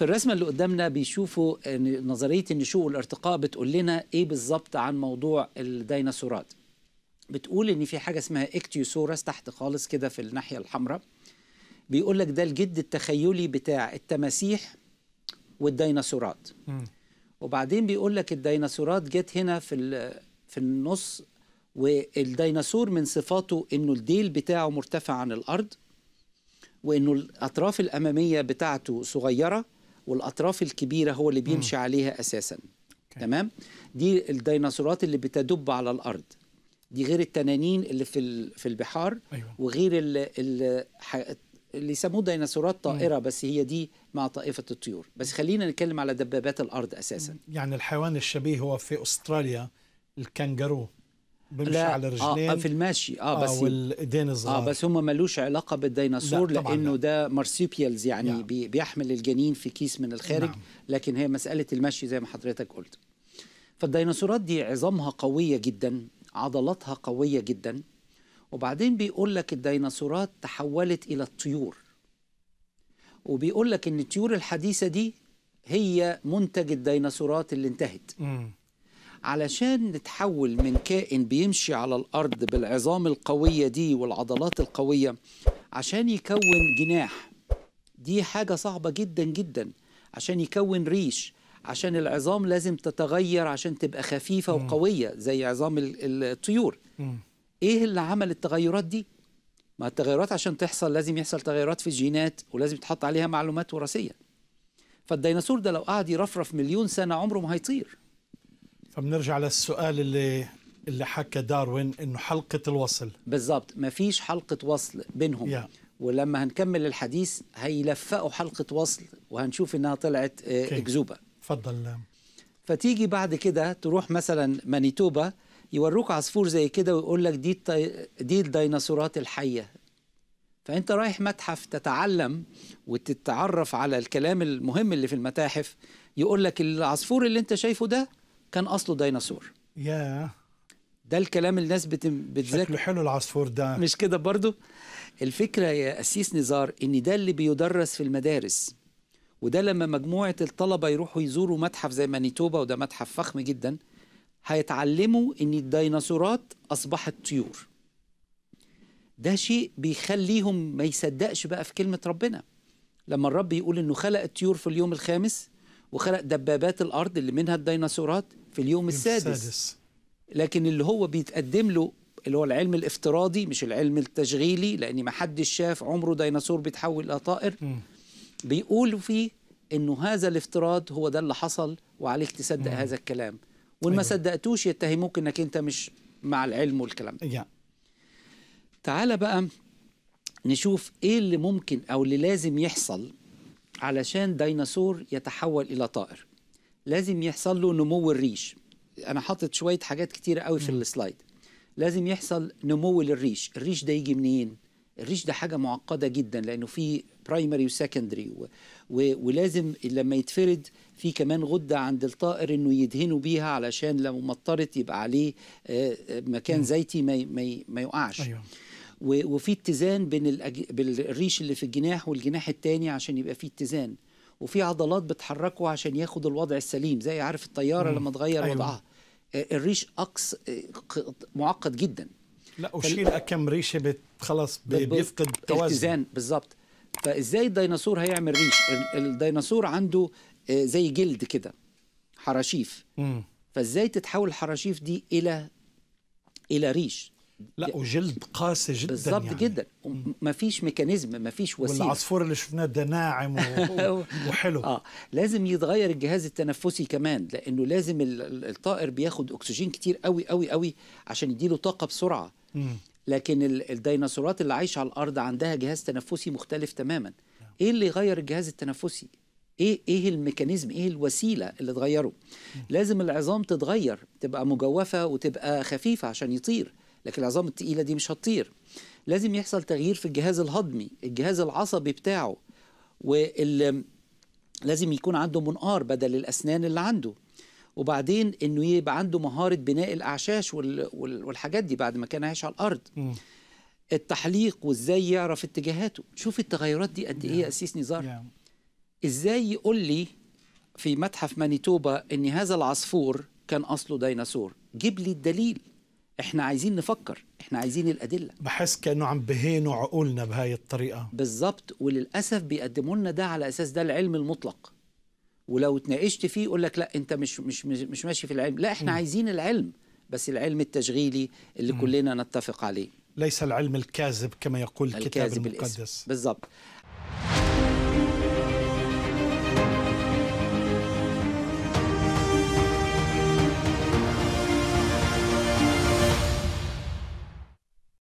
في الرسمه اللي قدامنا بيشوفوا نظرية النشوء والارتقاء بتقول لنا إيه بالظبط عن موضوع الديناصورات. بتقول إن في حاجة اسمها إكتيوسورس تحت خالص كده في الناحية الحمراء. بيقول لك ده الجد التخيلي بتاع التماسيح والديناصورات. وبعدين بيقول لك الديناصورات جت هنا في في النص والديناصور من صفاته إنه الديل بتاعه مرتفع عن الأرض وإنه الأطراف الأمامية بتاعته صغيرة والأطراف الكبيرة هو اللي بيمشي عليها أساسا. تمام؟ دي الديناصورات اللي بتدب على الأرض. دي غير التنانين اللي في في البحار أيوة. وغير ال ال ح- اللي يسموه ديناصورات طائرة بس هي دي مع طائفة الطيور. بس خلينا نتكلم على دبابات الأرض أساسا. يعني الحيوان الشبيه هو في أستراليا الكنغرو. بيمشي لا على رجلين آه في المشي آه بس والإيدين الصغار آه بس هم ملوش علاقة بالديناصور لا، لأنه لا. ده marsupials يعني نعم. بي بيحمل الجنين في كيس من الخارج نعم. لكن هي مسألة المشي زي ما حضرتك قلت فالديناصورات دي عظامها قوية جدا عضلاتها قوية جدا وبعدين بيقول لك الديناصورات تحولت إلى الطيور وبيقول لك إن الطيور الحديثة دي هي منتج الديناصورات اللي انتهت مم. علشان نتحول من كائن بيمشي على الأرض بالعظام القوية دي والعضلات القوية عشان يكون جناح. دي حاجة صعبة جدا جدا. عشان يكون ريش. عشان العظام لازم تتغير عشان تبقى خفيفة وقوية زي عظام ال- الطيور. إيه اللي عمل التغيرات دي؟ ما التغيرات عشان تحصل لازم يحصل تغيرات في الجينات ولازم تحط عليها معلومات وراثية. فالديناصور ده لو قعد يرفرف مليون سنة عمره ما هيطير. فبنرجع للسؤال اللي اللي حكى داروين إنه حلقة الوصل بالظبط مفيش حلقة وصل بينهم يا. ولما هنكمل الحديث هيلفقوا حلقة وصل وهنشوف إنها طلعت آه، أوكي. إكذوبة تفضل فتيجي بعد كده تروح مثلا مانيتوبا يوروك عصفور زي كده ويقول لك دي. دي الديناصورات الحية فأنت رايح متحف تتعلم وتتعرف على الكلام المهم اللي في المتاحف يقول لك العصفور اللي أنت شايفه ده كان أصله ديناصور. يا ده الكلام اللي الناس بت... بتذاكر. شكله حلو العصفور ده. مش كده برضو؟ الفكرة يا أسيس نزار إن ده اللي بيدرس في المدارس وده لما مجموعة الطلبة يروحوا يزوروا متحف زي مانيتوبا وده متحف فخم جدا هيتعلموا إن الديناصورات أصبحت طيور. ده شيء بيخليهم ما يصدقش بقى في كلمة ربنا. لما الرب يقول إنه خلق الطيور في اليوم الخامس وخلق دبابات الأرض اللي منها الديناصورات في اليوم السادس, السادس. لكن اللي هو بيتقدم له اللي هو العلم الافتراضي مش العلم التشغيلي لأن ما حدش شاف عمره ديناصور بيتحول إلى طائر. بيقولوا فيه إنه هذا الافتراض هو ده اللي حصل وعليك تصدق هذا الكلام وإن ما أيوة. صدقتوش يتهموك إنك أنت مش مع العلم والكلام ده تعال بقى نشوف إيه اللي ممكن أو اللي لازم يحصل علشان ديناصور يتحول إلى طائر. لازم يحصل له نمو الريش. أنا حاطط شوية حاجات كتيره قوي في ال slide. لازم يحصل نمو للريش. الريش ده يجي منين؟ الريش ده حاجة معقدة جدا لأنه في primary و secondary و... و... ولازم لما يتفرد في كمان غدة عند الطائر إنه يدهنوا بيها علشان لو مطرت يبقى عليه آه، آه، مكان زيتي ما. ما. ما يقعش. و- وفي اتزان بين الأج... بالريش اللي في الجناح والجناح التاني عشان يبقى في اتزان. وفي عضلات بتحركه عشان ياخد الوضع السليم زي عارف الطيارة مم. لما تغير أيوة. وضعها. آه، الريش ق- معقد جدا. لا وشيل كم ريشه بت بي- ب- بيفقد توازن. اتزان بالظبط. فإزاي الديناصور هيعمل ريش؟ ال- الديناصور عنده آه، زي جلد كده حراشيف. مم. فإزاي تتحول الحراشيف دي إلى إلى ريش؟ لا وجلد قاسي جدا بالظبط يعني. جدا. مفيش mechanism مفيش وسيلة. والعصفور اللي شفناه ده ناعم و... وحلو. آه لازم يتغير الجهاز التنفسي كمان لأنه لازم ال- ال- الطائر بياخد أكسجين كتير قوي قوي قوي عشان يديله طاقة بسرعة. مم. لكن ال- الديناصورات اللي عايشة على الأرض عندها جهاز تنفسي مختلف تماما. إيه اللي يغير الجهاز التنفسي؟ إيه إيه ال mechanism إيه الوسيلة اللي تغيره؟ لازم العظام تتغير تبقى مجوفة وتبقى خفيفة عشان يطير. لكن العظام التقيلة دي مش هتطير. لازم يحصل تغيير في الجهاز الهضمي الجهاز العصبي بتاعه وال لازم يكون عنده منقار بدل الأسنان اللي عنده. وبعدين إنه يبقى عنده مهارة بناء الأعشاش وال- وال- والحاجات دي بعد ما كان عايش على الأرض. مم. التحليق وإزاي يعرف اتجاهاته. شوف التغيرات دي قد إيه يا أسيس نزار. يعني. إزاي يقول لي في متحف مانيتوبا إن هذا العصفور كان أصله ديناصور؟ جيب لي الدليل. إحنا عايزين نفكر إحنا عايزين الأدلة. بحس كأنه عم بهينوا عقولنا بهاي الطريقة. بالظبط وللأسف بيقدموا لنا ده على أساس ده العلم المطلق. ولو اتناقشت فيه يقول لك لا أنت مش مش مش مش ماشي في العلم. لا إحنا عايزين العلم بس العلم التشغيلي اللي كلنا نتفق عليه. ليس العلم الكاذب كما يقول الكتاب المقدس. بالظبط